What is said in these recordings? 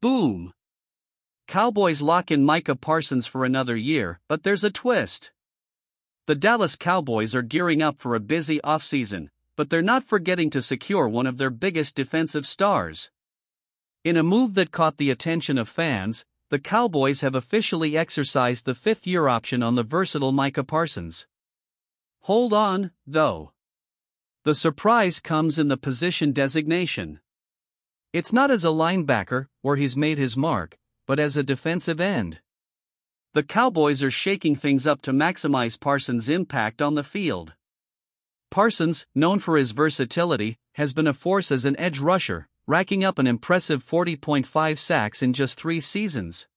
Boom! Cowboys lock in Micah Parsons for another year, but there's a twist. The Dallas Cowboys are gearing up for a busy offseason, but they're not forgetting to secure one of their biggest defensive stars. In a move that caught the attention of fans, the Cowboys have officially exercised the fifth year option on the versatile Micah Parsons. Hold on, though. The surprise comes in the position designation. It's not as a linebacker, where he's made his mark, but as a defensive end. The Cowboys are shaking things up to maximize Parsons' impact on the field. Parsons, known for his versatility, has been a force as an edge rusher, racking up an impressive 40.5 sacks in just three seasons.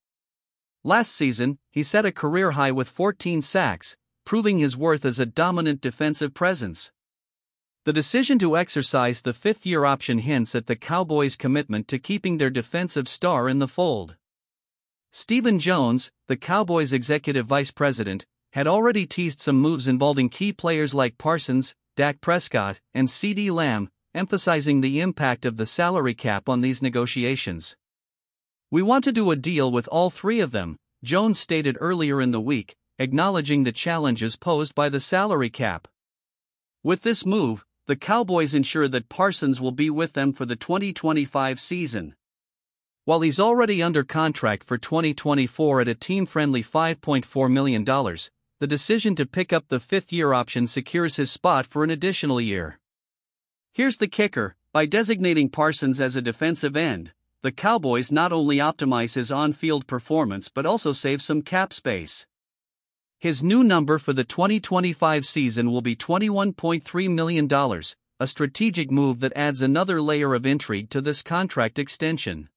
Last season, he set a career high with 14 sacks, proving his worth as a dominant defensive presence. The decision to exercise the fifth year option hints at the Cowboys' commitment to keeping their defensive star in the fold. Stephen Jones, the Cowboys' executive vice president, had already teased some moves involving key players like Parsons, Dak Prescott, and CeeDee Lamb, emphasizing the impact of the salary cap on these negotiations. We want to do a deal with all three of them, Jones stated earlier in the week, acknowledging the challenges posed by the salary cap. With this move, the Cowboys ensure that Parsons will be with them for the 2025 season. While he's already under contract for 2024 at a team friendly $5.4 million, the decision to pick up the fifth year option secures his spot for an additional year. Here's the kicker by designating Parsons as a defensive end, the Cowboys not only optimize his on field performance but also save some cap space. His new number for the 2025 season will be $21.3 million, a strategic move that adds another layer of intrigue to this contract extension.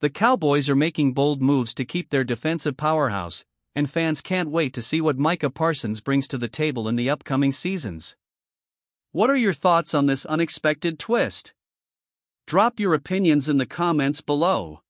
The Cowboys are making bold moves to keep their defensive powerhouse, and fans can't wait to see what Micah Parsons brings to the table in the upcoming seasons. What are your thoughts on this unexpected twist? Drop your opinions in the comments below.